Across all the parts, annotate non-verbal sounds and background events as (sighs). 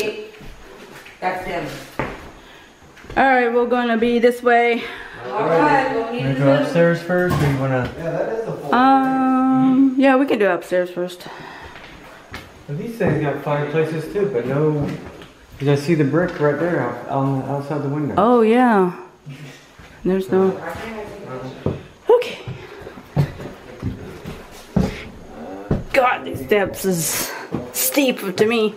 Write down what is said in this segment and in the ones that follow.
See? That's them. All right, we're gonna be this way. All right, we'll need Wanna to go upstairs first, or you wanna? Yeah, that is the full. Um, yeah, we can do upstairs first. Well, these things got fireplaces too, but no. Did I see the brick right there out, on outside the window? Oh yeah. There's no. Okay. God, these steps is steep to me.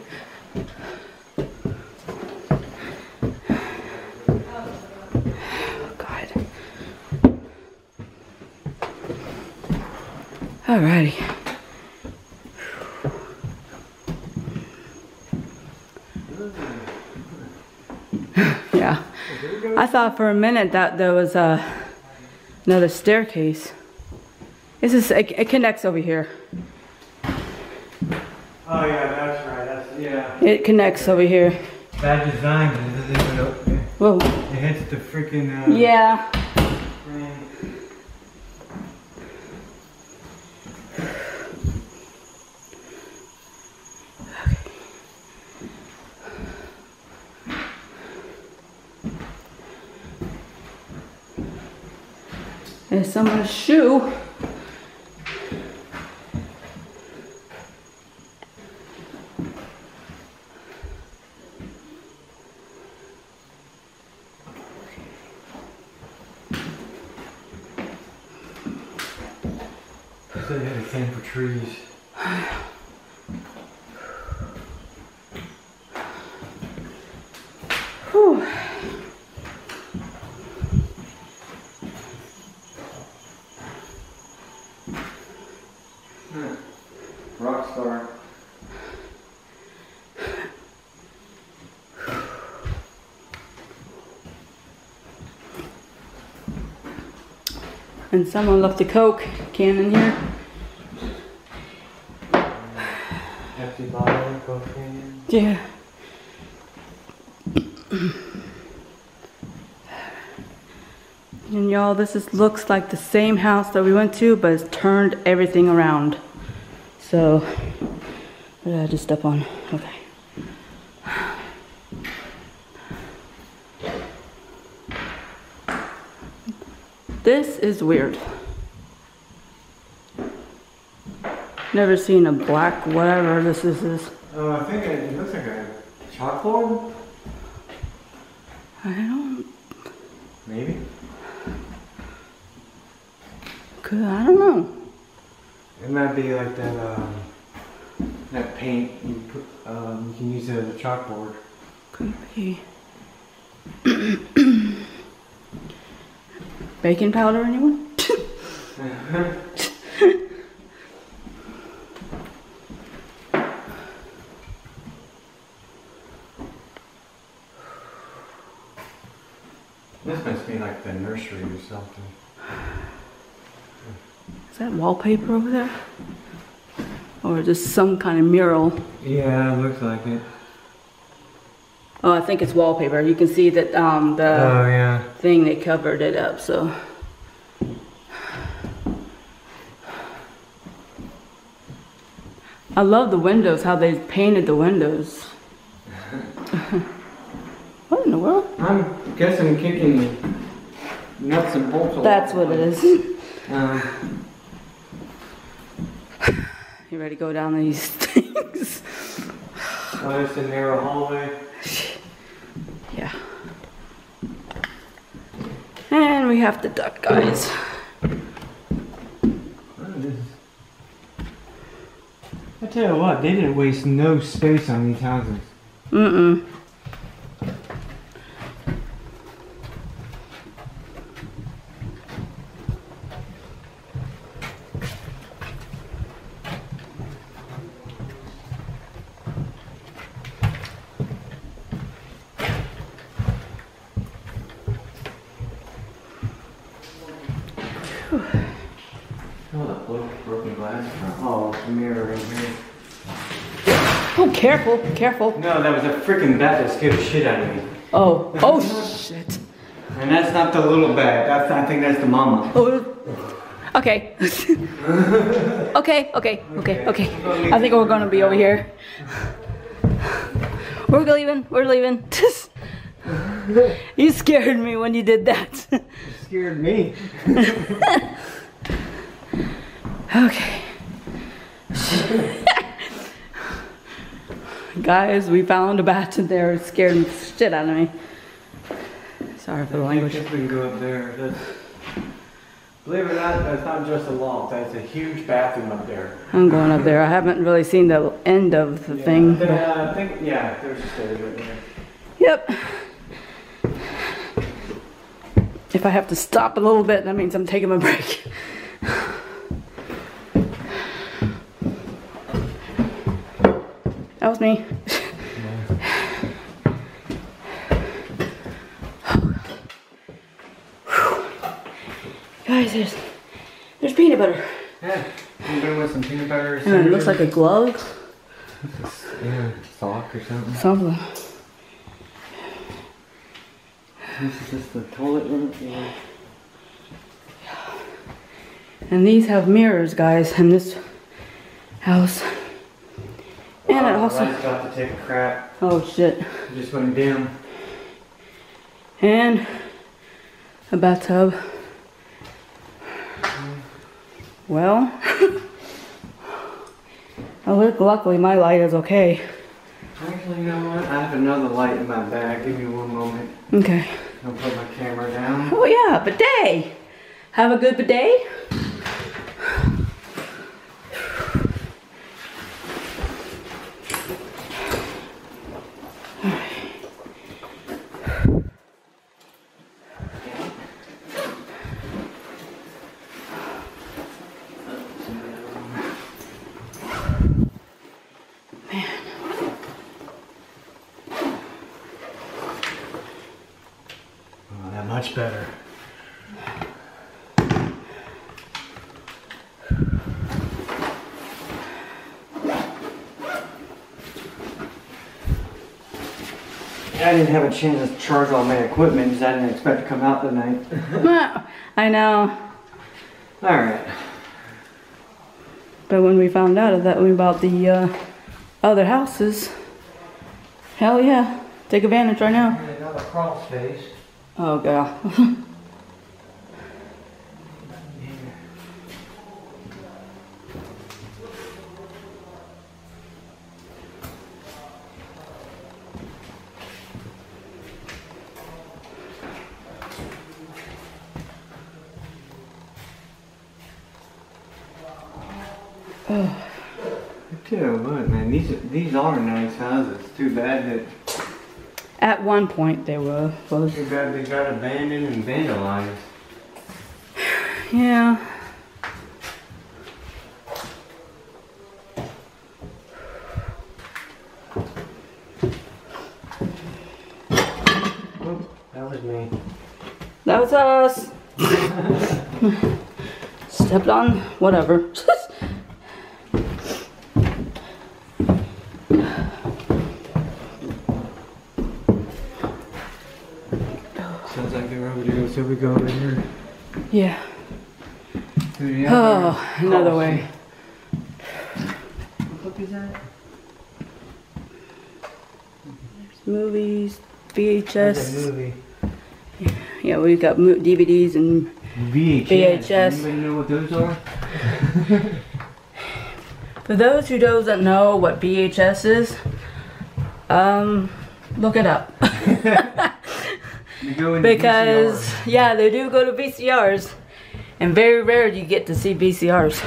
Alrighty. (sighs) yeah. I thought for a minute that there was a, another staircase. This is, it, it connects over here. Oh yeah, that's right. That's yeah. It connects over here. Bad design, It doesn't even open. Whoa. It hits the freaking. Uh, Yeah. frame. Someone's shoe. They said they had a thing for trees. Whew. Rockstar. And someone left a Coke can in here. Empty bottle, cocaine. Yeah. And y'all, this is, looks like the same house that we went to, but it's turned everything around. So, what did I just step on? Okay. This is weird. Never seen a black whatever this is. is. Oh, I think it, it looks like a chalkboard. I don't, Maybe. could, I don't know. It might be like that. Um, that paint you put. Um, you can use it as a chalkboard. Could be. Baking powder, anyone? This must be like the nursery or something. Is that wallpaper over there? Or just some kind of mural? Yeah, it looks like it. Oh, I think it's wallpaper. You can see that um, the oh yeah. Thing they covered it up. So I love the windows. How they painted the windows. (laughs) what in the world? I'm guessing kicking nuts and bolts. That's what it is. it place. is. Um, You ready to go down these (laughs) things? oh, it's a narrow hallway. Yeah. And we have to duck, guys. I tell you what, they didn't waste no space on these houses. Mm-mm. Oh, that broken, broken glass. Oh, it's a mirror right here. Oh, careful, careful. No, that was a freaking bat that scared the shit out of me. Oh, (laughs) oh, shit. And that's not the little bat. That's I think that's the mama. Oh, okay. (laughs) okay, okay, okay, okay. I think we're gonna be over here. We're leaving. We're leaving. (laughs) you scared me when you did that. You scared me. okay. Guys, we found a bat in there. It scared the shit out of me. Sorry for the language. we can go up there. That's, believe it or not, that's not just a loft. That's a huge bathroom up there. I'm going up there. I haven't really seen the end of the thing. but- Yeah, I think, yeah, there's a stairs right there. Yep. If I have to stop a little bit, that means I'm taking a break. (laughs) That was me. Guys, there's there's peanut butter. Yeah, you been with some peanut butter. And it looks like a glove. yeah, sock or something. Something. This is just the toilet room. Yeah. And these have mirrors, guys, in this house. And it uh, also. Lights got to take a crap. Oh shit. It just went dim. And a bathtub. Well, (laughs) oh, look, luckily my light is okay. Actually, you know what? I have another light in my bag. Give me one moment. Okay. I'll put my camera down. Oh yeah, bidet. Have a good bidet. Oh, that much better. I didn't have a chance to charge all my equipment because I didn't expect to come out tonight. (laughs) I know. Alright. But when we found out that about the uh, other houses, hell yeah, take advantage right now. Another crawl space. Oh god. (laughs) Tell you what, man, these these are nice houses. Too bad that At one point they were was too bad they got abandoned and vandalized. yeah. Oh, that was me. That was us. (laughs) Stepped on whatever. (laughs) Sounds like they're over there, so we go over here. yeah. Who do Oh, another Cross. way. there? What is that? Movies, That's VHS. movie. Yeah, we've got DVDs and VHS. VHS. Anybody know what those are? (laughs) For those who doesn't know what VHS is, um, look it up. (laughs) (laughs) You go into because, VCR. yeah, they do go to VCRs. And very rare you get to see VCRs.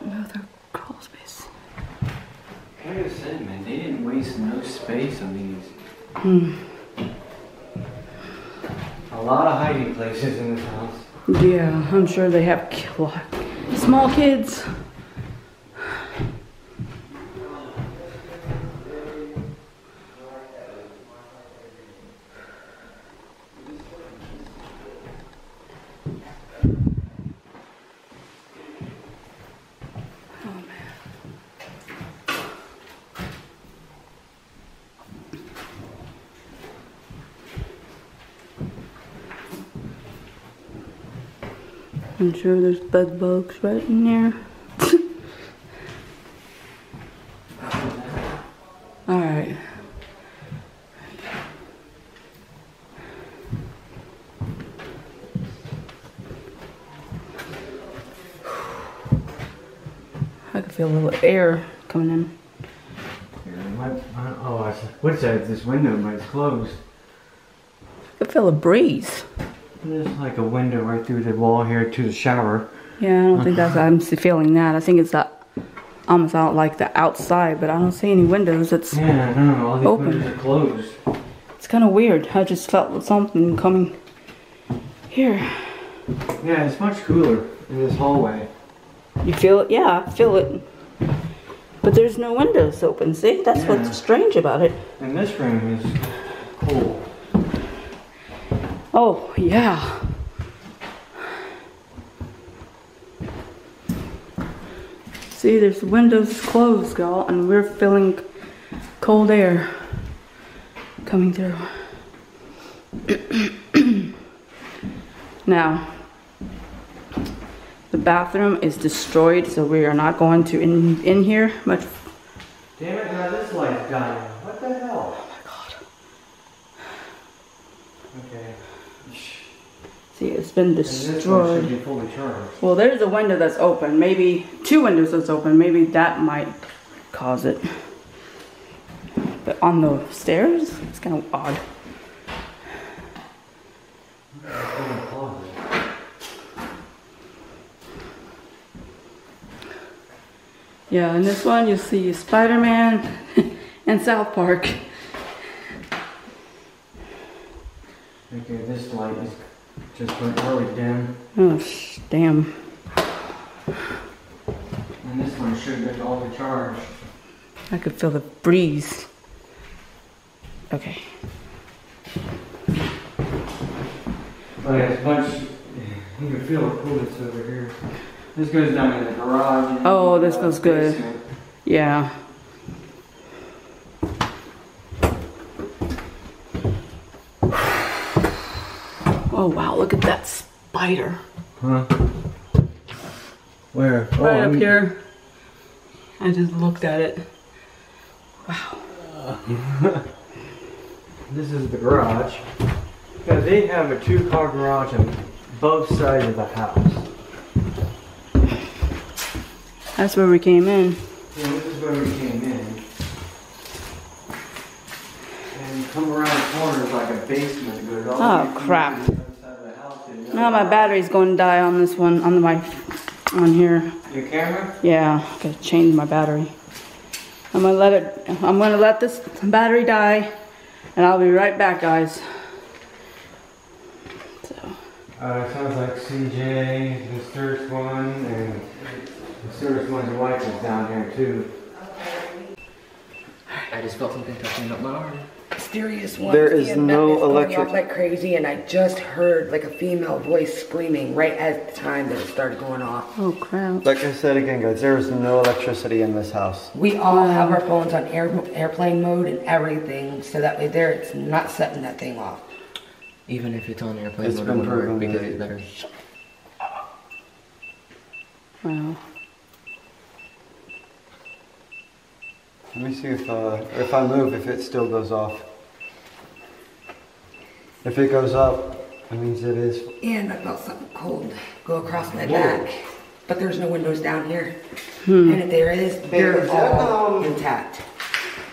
Another crawl space. Like I said, man, they didn't waste no space on these. Hmm. A lot of hiding places in this house. Yeah, I'm sure they have small kids. I'm sure there's bed bugs right in there. (laughs) All right. I can feel a little air coming in. Yeah, my, my, oh, I, what's that? This window, but it's closed. I can feel a breeze. There's like a window right through the wall here to the shower. Yeah, I don't think that's. I'm feeling that. I think it's that almost out like the outside, but I don't see any windows. It's Yeah, no, all these Open. windows are closed. it's kind of weird. I just felt something coming here. Yeah, it's much cooler in this hallway. You feel it? Yeah, I feel it. But there's no windows open. See, that's Yeah. what's strange about it. And this room is cool. Oh yeah. See, there's windows closed, y'all, and we're feeling cold air coming through. (clears throat) now, the bathroom is destroyed, so we are not going to in in here much. Damn it, now this light's dying. What the hell? Oh my god! Okay. See, it's been And this one destroyed. should be fully charged. Well, there's a window that's open. Maybe two windows that's open. Maybe that might cause it. But on the stairs, it's kind of odd. It's in the closet. Yeah, in this one you see Spider-Man (laughs) and South Park. Okay, this light is just went really dim. Oh, sh- damn. And this one should get all the charge. I could feel the breeze. Okay. But it's much, you can feel the coolness over here. This goes down in the garage. Oh, this feels good. basement. Yeah. (sighs) Oh wow, look at that spider. Huh? Where? Oh, Right up I'm- here. I just looked at it. Wow. (laughs) This is the garage. Yeah, they have a two-car garage on both sides of the house. That's where we came in. Yeah, this is where we came in. And you come around the corner is like a basement. It goes all Oh, crap. To the other side of the house and the Now my battery's going to die on this one, on my, on here. Your camera? Yeah, gotta change my battery. I'm gonna let it, I'm gonna let this battery die, and I'll be right back, guys. So, Uh, it sounds like CJ, the Sturts one, and the Sturts one's wife is down here too. I just felt something touching up my arm. Mysterious one. There is no that is going electric- off like crazy, and I just heard like a female voice screaming right at the time that it started going off. oh crap. Like I said again, guys, there is no electricity in this house. We all have our phones on air, airplane mode and everything, so that way there it's not setting that thing off. Even if it's on airplane It's mode, it wouldn't work proven because that- it's better. Wow. Let me see if uh, if I move, if it still goes off. If it goes up, that means it is. And I felt something cold go across my back. But there's no windows down here. And if there is, they're is that, all um, intact.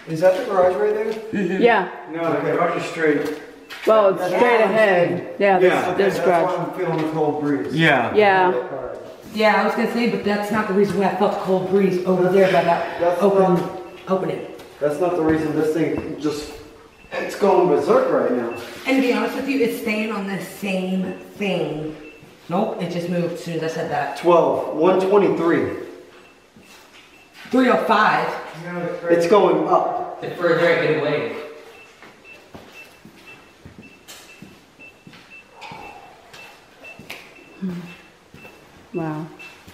Is that the garage right there? Yeah, No, the garage is straight. well, it's straight ahead. Yeah, Yeah, this, this garage. I'm feeling the cold breeze. Yeah. Yeah, Yeah, I was gonna say, but that's not the reason why I felt the cold breeze over there by that That's open, not- it. That's not the reason this thing just. It's going berserk right now. And to be honest with you, it's staying on the same thing. Nope, it just moved as soon as I said that. 12, 123. 305. It's going up. The further I get away. Hmm. wow.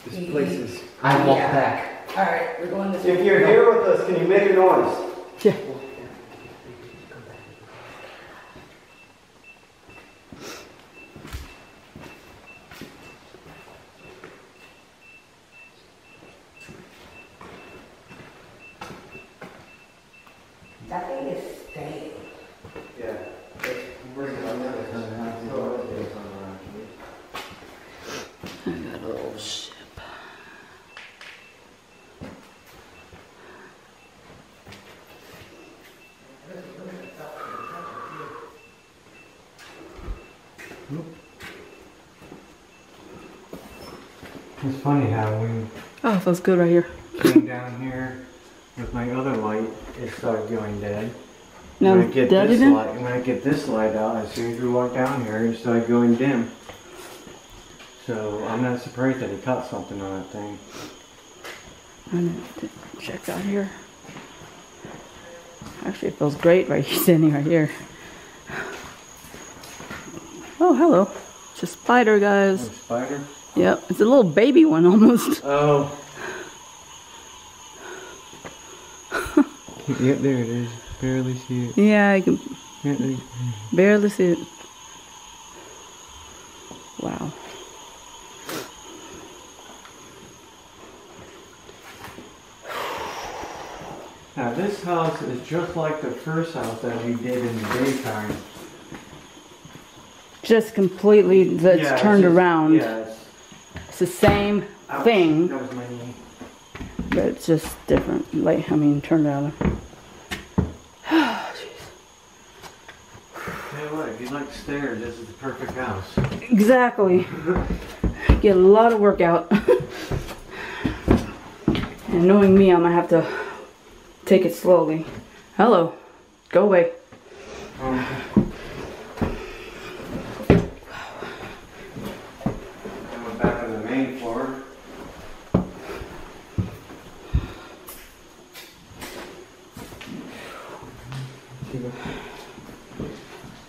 This place is. I walk Yeah. back. Alright, we're going this way. If you're here with us, can you make a noise? Yeah. It's funny how we Feels good right here. came down here with my other light, it started going dead. Now when I get dead this again? light, when I get this light out, as soon as we walk down here, it started going dim. So I'm not surprised that he caught something on that thing. I need to check out here. Actually, it feels great right here, (laughs) standing right here. Oh, hello. It's a spider, guys. spider? Yep, it's a little baby one (laughs) almost. Oh. Yep, there it is. Barely see it. Yeah, I can barely see it. Wow. Now this house is just like the first house that we did in the daytime. Just completely, that's Yeah, it's turned just- around. Yeah, it's, It's the same ouch, thing, That was my knee. But it's just different. Like, I mean, turned around. Tell you what, if you like stairs, this is the perfect house. Exactly. Get a lot of workout. and (laughs) knowing me, I'm gonna have to take it slowly. Hello. Go away. Um, and we're back on the main floor.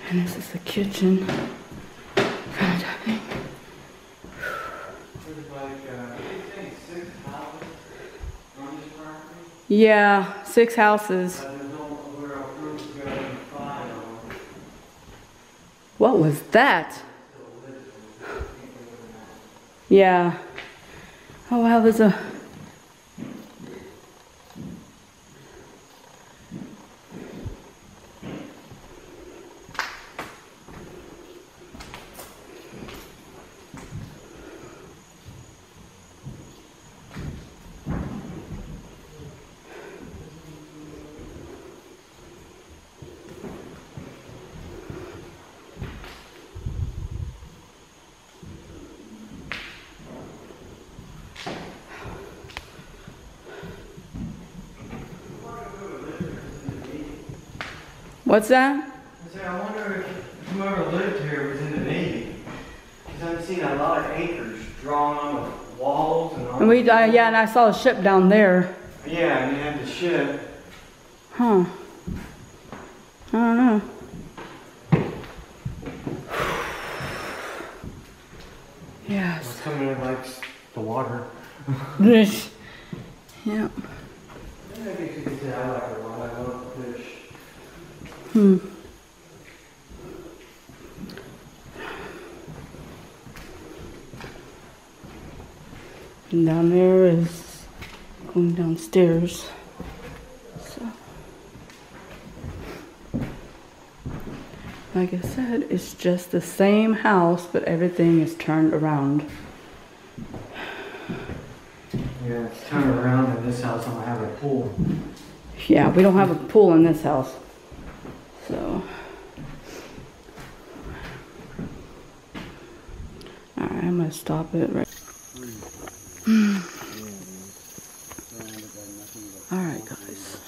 And this is the kitchen. Kind of thing. There's like, uh, six houses on this property. Yeah, six houses. What was that? Yeah. Oh wow, there's a. What's that? I said, I wonder if whoever lived here was in the Navy. Because I've seen a lot of anchors drawn on the walls and all. And we, uh, yeah, and I saw a ship down there. Yeah, and you had the ship. Huh. I don't know. (sighs) Yes. Somebody likes the water. yeah. I guess you could say I like it a lot. I love fish. Hmm. And down there is going downstairs. So, like I said, it's just the same house, but everything is turned around. Yeah, turn around in this house, I'm gonna have a pool. Yeah, we don't have a pool in this house. So. Alright, I'm gonna stop it right. Alright, hmm. (sighs) hmm guys.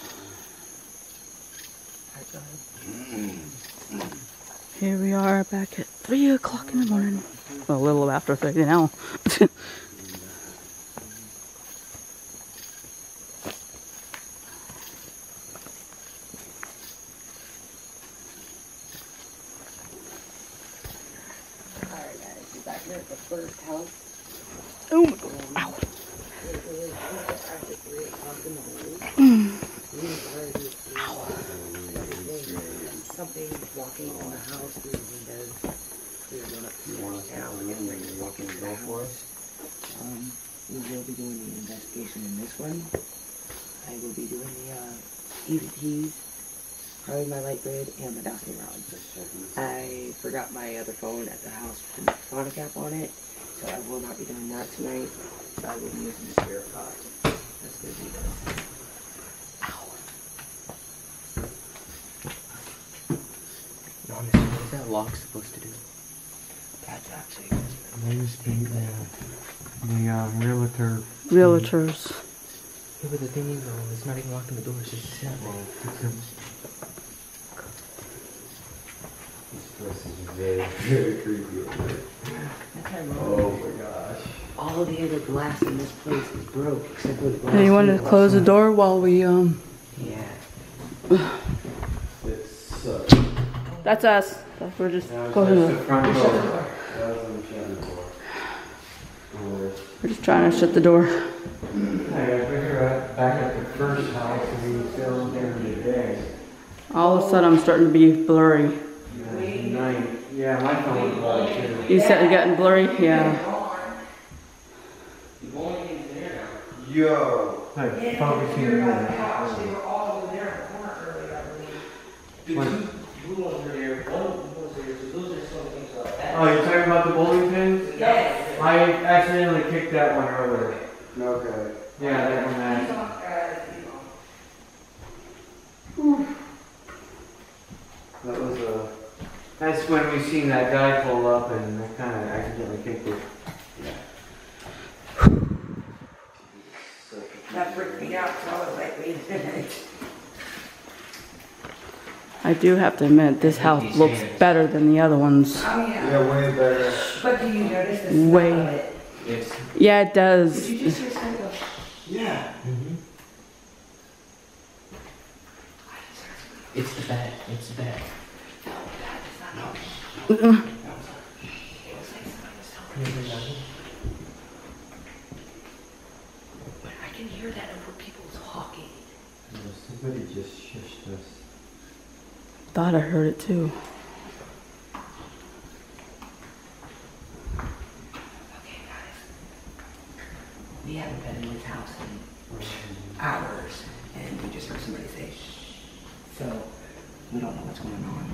Here we are back at 3 o'clock in the morning. Well, a little after 3 now. (laughs) Alright guys, we're back here at the first house. oh my god. Ow. It was after three o'clock in the morning. We decided to something walking in the house through the windows. We went up to the down and walking the house. Um, we will be doing the investigation in this one. I will be doing the uh, EVPs, probably my light grid and the dowsing rod. I forgot my other phone at the house with the phonic app on it, so I will not be doing that tonight. So I will be using the spirit box. That's good to do. Honestly, what is that lock supposed to do? That's actually Maybe speed, yeah. The um, realtor. realtors. Yeah, but the thing is, though, it's not even locking the door. It's just a set. This is very, (laughs) very creepy. Oh my gosh. all the other glass in this place is broke except for the glass. Hey, you want to close the door while we, um, Yeah. (sighs) (sighs) (sighs) It sucks. that's us. That's- We're just That closing the, the door. That was on the shutting door. Or- we're just trying to shut the door. Hey, guys, we're here at, back at the first house we filmed there today. All of a sudden, I'm starting to be blurry. Yeah, my phone was blurry too. You said it getting blurry? Yeah. Yo. Like focusing in on it. all over there in the corner earlier, I believe. Oh, you're talking about the bowling pins? Yes. I accidentally kicked that one earlier. Okay. Yeah, that one had. That was a. That's when we seen that guy pull up and I kind of accidentally kicked it. Yeah. That freaked me out, so I was like, wait a minute. I do have to admit, this house looks better than the other ones. Oh, yeah. Yeah, way better. But do you notice the smell Way. of it? It's. Yeah, it Did does. you just hear something go? Yeah. Mm-hmm. It's the bed. It's the bed. But I can hear that over people talking. Somebody just shushed us. Thought I heard it too. Okay, guys. We haven't been in this house in hours, and we just heard somebody say shh. So, we don't know what's going on.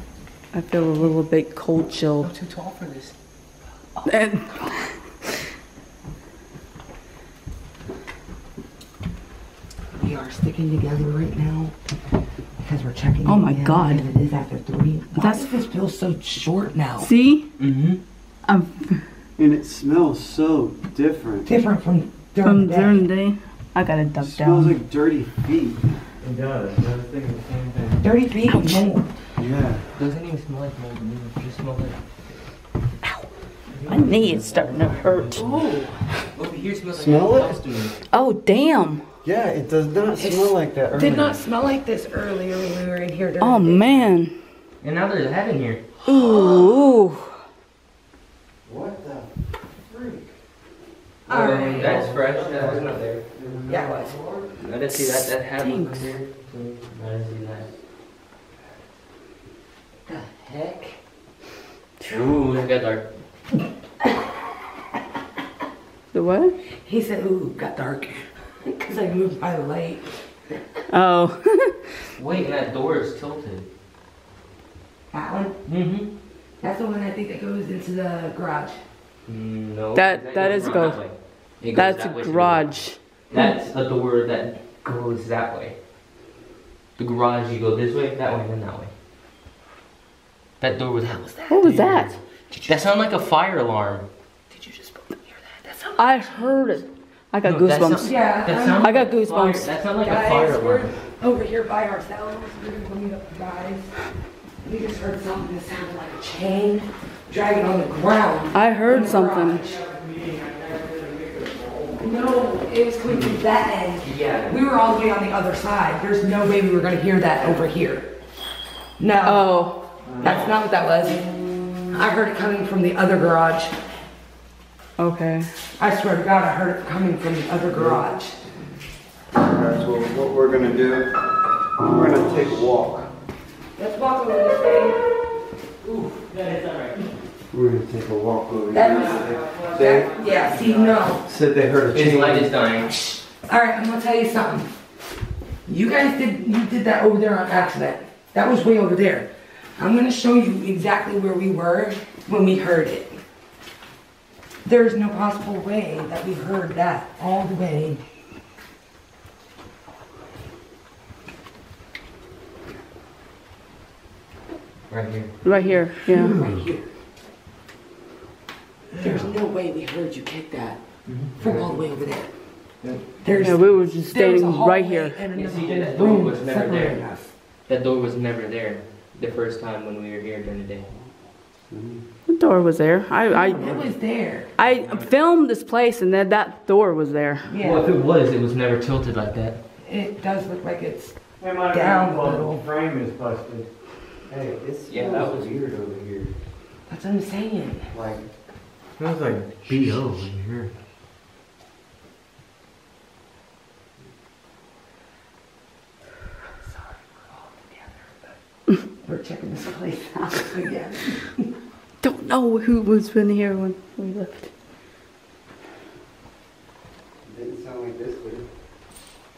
I feel a little bit cold chill. I'm too tall for this. And We are sticking together right now because we're checking. Oh my in, God. because It is after three. Why That's- does this feel so short now? see, Mm-hmm. I'm And it smells so different. Different from during from the day. during the day. I gotta dump down. It duck smells down. like dirty feet. It does. I was thinking the same thing. Dirty feet and mold. Yeah. Doesn't even smell like mold to me. It just smells like. My knee is starting to hurt. Oh, over here smells like Smell it? house to me. Oh damn! Yeah, it does not smell like that Did not smell like this earlier when we were in here. Oh man! And now there's a head in here. Ooh! What the freak? All right. That's fresh. That was not there. Yeah, it was. I didn't see that. That hat was Stinks. in here. I didn't see that. The heck? Ooh, it got dark. The what? He said, "Ooh, got dark," because I moved by the light. Oh. (laughs) Wait, that door is tilted. That one. Mm-hmm. That's the one I think that goes into the garage. No. That- that goes go- that way. Goes That's a that way to the garage. That's a door that goes that way. The garage, you go this way, that way, and then that way. That door was. That. was that. What was that? That sounded like a fire alarm. Did you just hear that? That sounded. I heard it. I got No, that goosebumps. sound- Yeah, That I'm- sounded I got like a fire- goosebumps. That sounds like a Guys, fire we're alarm. over here by ourselves. We're gonna go meet up with guys. We just heard something that sounded like a chain dragging on the ground. I heard something. No, it was coming from that end. Yeah. We were all the way on the other side. There's no way we were gonna hear that over here. No, Oh. that's not what that was. I heard it coming from the other garage. Okay. I swear to God, I heard it coming from the other garage. Guys, well, what we're gonna do, we're gonna take a walk. Let's walk over this way. Ooh, that is all right. We're gonna take a walk over That here. was, They that, yeah, see, no. said they heard a His light chain. is dying. All right, I'm gonna tell you something. You guys did you did that over there on accident. That was way over there. I'm gonna show you exactly where we were when we heard it. There's no possible way that we heard that all the way. Right here. Right here. Yeah. Right here. There's no way we heard you kick that mm-hmm. From all the way over there. There's, Yeah, we were just there's standing right here. And You see, that door was never there. us. That door was never there the first time when we were here during the day. Mm-hmm. The door was there. I, I It was there. I filmed this place and then that door was there. Yeah. Well, if it was, it was never tilted like that. it does look like it's, It might Down been a little. frame is busted. Hey, it's Yeah, that was weird over here. that's what I'm saying. Like, Smells like BO in here. Sorry, we're all together, but (laughs) we're checking this place out again. (laughs) Don't know who was in here when we left. didn't sound like this, would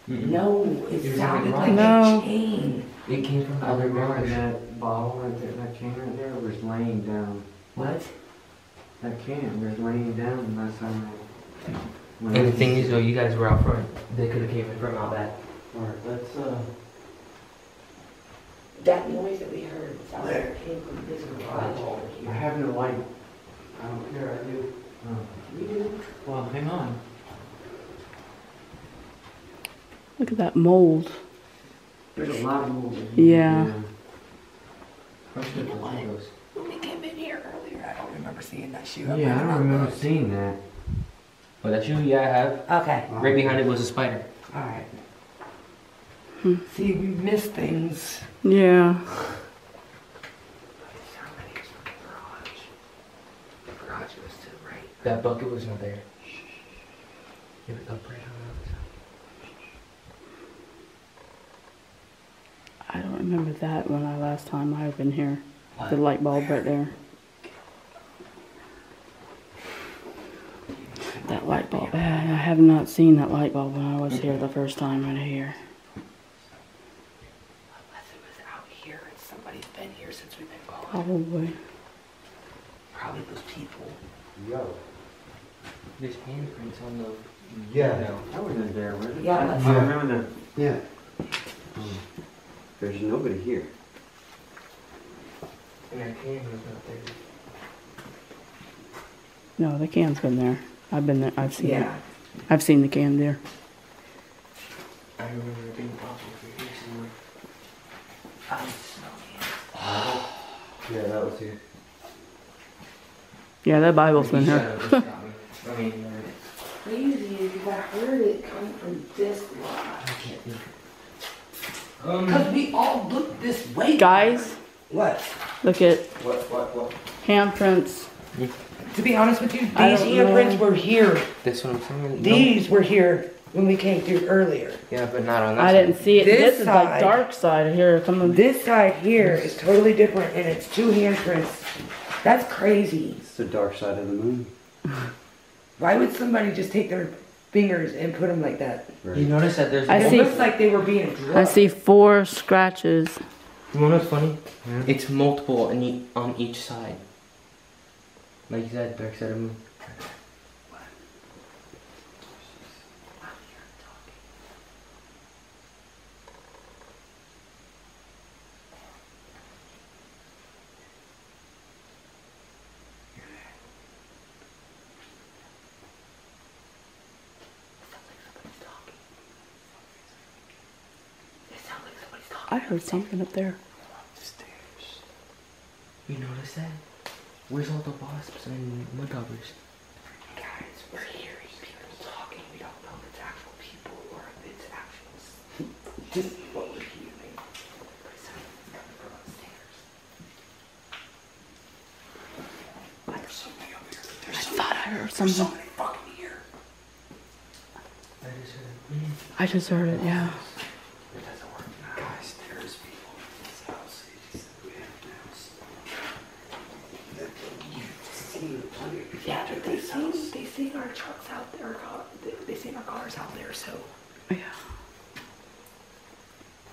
it? No, it There's sounded nothing like. No. a chain. It came from the I other remember garage. that bottle right there, that can right there was laying down. What? That can was laying down last time I. when I- And the thing is, though, you guys were out front. They could have came in from out back. Alright, let's, uh, That noise that we heard sounded like it came from this garage over I here. have no light. I don't care, I do. You do. Well, hang on. Look at that mold. There's a lot of mold in here. Yeah. You know what? When we came in here earlier, I don't remember seeing that shoe. Yeah, I there. don't remember seeing that. Oh, that shoe? Yeah, I have. Okay, Right behind it was a spider. alright. Hmm. See, we missed things. Yeah. It sounded like it was from the garage. The garage was to the right. That bucket was not there. It was up right on I don't remember that when I last time I've been here. What? The light bulb right there. That light bulb. I I have not seen that light bulb when I was here the first time right here. Unless it was out here and somebody's been here since we've. Probably. Probably those people. Yo. There's handprints on the. Yeah. No. I wasn't there, was it? Yeah, I let's- I remember the. Yeah. Hmm. There's nobody here. And that can was not there. No, the can's been there. I've been there. I've seen it. Yeah. I've seen the can there. I remember it being possible for here somewhere. I'm smelling (gasps) Yeah, that was here. Yeah, that Bible's been here. should've just got me. I mean, uh. Crazy is I heard it come from this I can't think. Because Um, we all looked this way. Guys, What? look at What, what, what? handprints. To be honest with you, these don't know. handprints were here. that's what I'm saying. No. These were here when we came through earlier. Yeah, but not on that I side. didn't see it. This This, is like dark side here. Coming. This side here is totally different and it's two handprints. That's crazy. It's the dark side of the moon. (laughs) Why would somebody just take their fingers and put them like that? Right. You notice that there's. I see- looks like they were being drugged. I see four scratches. You wanna know what's funny? Yeah. It's multiple on each, on each side. Like you said, dark side of the moon. I heard something up there. Upstairs. You notice that? Where's all the wasps and mud mudhoppers? Guys, we're hearing people talking. We don't know if it's actual people or if it's actual. s- This is what we're hearing. But it sounds coming from upstairs. There's somebody up here. There's I somebody, thought I heard there's something. somebody fucking here. That is a. I just heard it. Yeah. It doesn't work now. Guys, there's people in this house. It is we have announced. Yeah, but they seen they seen our trucks out there. car- they- They seen our cars out there. So, Yeah.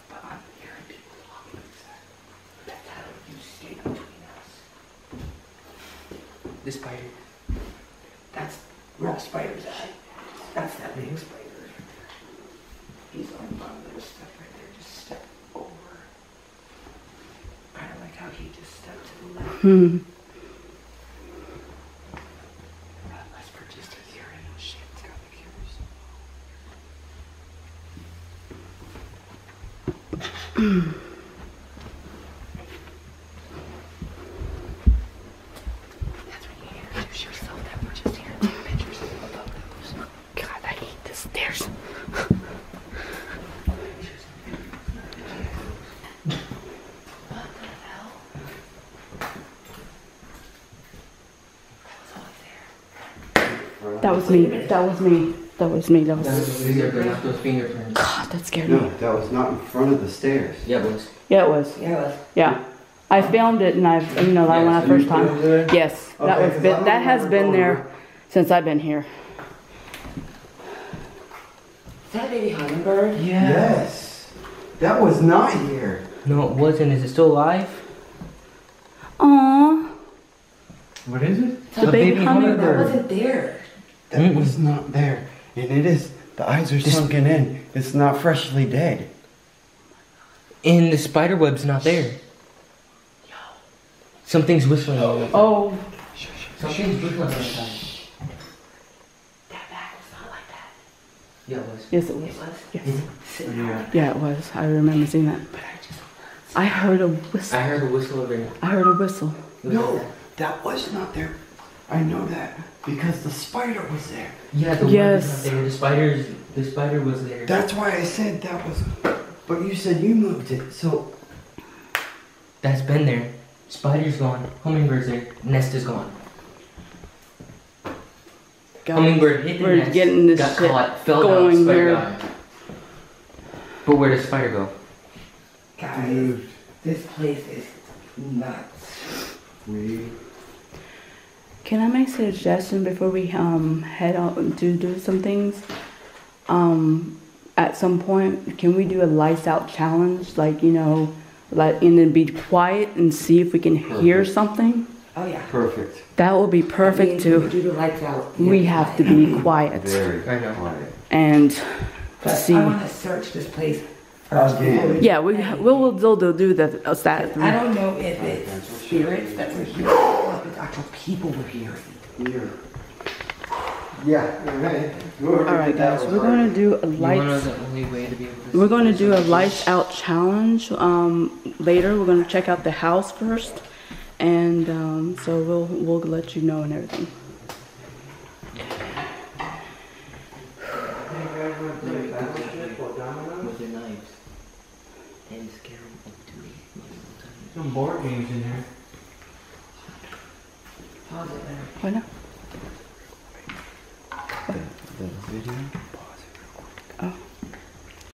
but I'm hearing people talking. That's how you stay between us. The spider. That's where the spider's at. That's that big spider. He's on bottom of this stuff right there. Just step over. Kind of like how he just stepped to the left. Hmm. Unless we're just hearing shit God, I hate the stairs. That was me. That was me. That was me. That was. These are not those fingerprints. God, that scared me. No, that was not in front of the stairs. Yeah, it was. Yeah, it was. Yeah, well, Yeah. I filmed it and I've, you know, that when I first time. Yes, that Okay, was, 'cause I been- that has been going there since I've been here. is that a baby hummingbird? Yes. That was not here. No, it wasn't. Is it still alive? Aww. What is it? The A baby baby That hummingbird. wasn't there. That Mm-mm. was not there. And it is. The eyes are sunken in. It's not freshly dead. And the spider web's not there. Something's whistling. on the outside. Oh, Something's whistling on the outside. That bag was not like that. Yeah, it was. yes, it was. It was Yes. sitting Yeah. Yeah, it was. I remember seeing that. But I just I heard a whistle. I heard a whistle over here. I heard a whistle. No, that was not there. I know that because the spider was there. Yeah, the Yes. web was there. The spiders. The spider was there. That's why I said that was. But you said you moved it, so That's been there. Spider's gone. Hummingbird's there. Nest is gone. Guys, Hummingbird hit the we're nest. getting this got shit caught. Fell going down. Spider there. died. But where does spider go? Guys, this place is nuts. we. Can I make a suggestion before we um head out to do some things? Um, at some point, can we do a lights out challenge? Like you know, like and then be quiet and see if we can hear Perfect. something. Oh yeah. Perfect. That would be I mean, perfect too. Do the lights out. We have to be (clears throat) quiet Very I quiet. and But see. I want to search this place first. Again. before Yeah, we we'll we'll do, do, do the uh, that. I don't know if it's spirits that were here if it's actual people we're hearing. Here. Yeah, you're right. All right, guys, we're gonna do a You know lights. the only way to be to We're going to do a lights out challenge um, later. We're going to check out the house first, and um, so we'll we'll let you know and everything. with their knives and scare them up to me multiple times. Some board games in there. Pause it